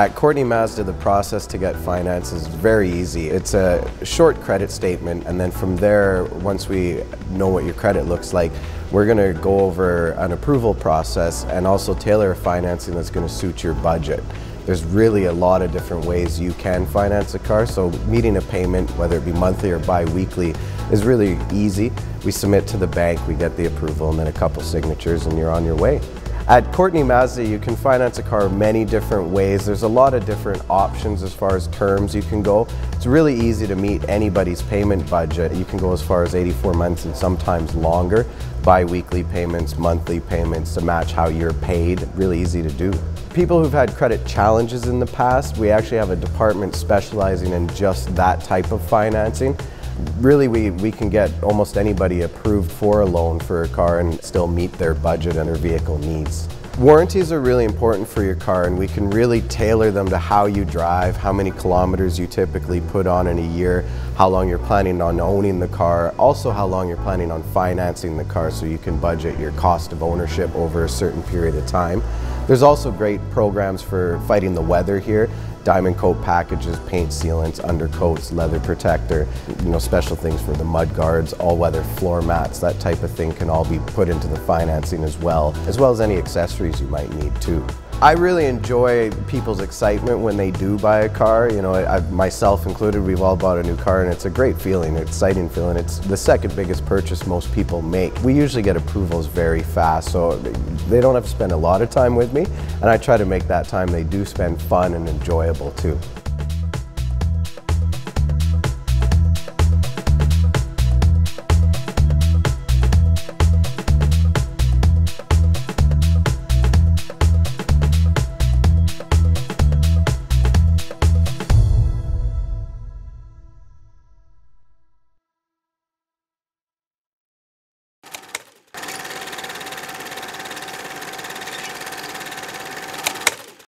At Courtenay Mazda, the process to get finance is very easy. It's a short credit statement, and then from there, once we know what your credit looks like, we're going to go over an approval process and also tailor financing that's going to suit your budget. There's really a lot of different ways you can finance a car, so meeting a payment, whether it be monthly or bi-weekly, is really easy. We submit to the bank, we get the approval, and then a couple signatures, and you're on your way. At Courtenay Mazda, you can finance a car many different ways. There's a lot of different options as far as terms you can go. It's really easy to meet anybody's payment budget. You can go as far as 84 months and sometimes longer. Bi-weekly payments, monthly payments to match how you're paid. Really easy to do. People who've had credit challenges in the past, we actually have a department specializing in just that type of financing really we, we can get almost anybody approved for a loan for a car and still meet their budget and their vehicle needs. Warranties are really important for your car and we can really tailor them to how you drive, how many kilometers you typically put on in a year, how long you're planning on owning the car, also how long you're planning on financing the car so you can budget your cost of ownership over a certain period of time. There's also great programs for fighting the weather here diamond coat packages, paint sealants, undercoats, leather protector, you know, special things for the mud guards, all-weather floor mats, that type of thing can all be put into the financing as well, as well as any accessories you might need too. I really enjoy people's excitement when they do buy a car. You know, I, myself included, we've all bought a new car and it's a great feeling, an exciting feeling. It's the second biggest purchase most people make. We usually get approvals very fast, so they don't have to spend a lot of time with me, and I try to make that time they do spend fun and enjoyable too.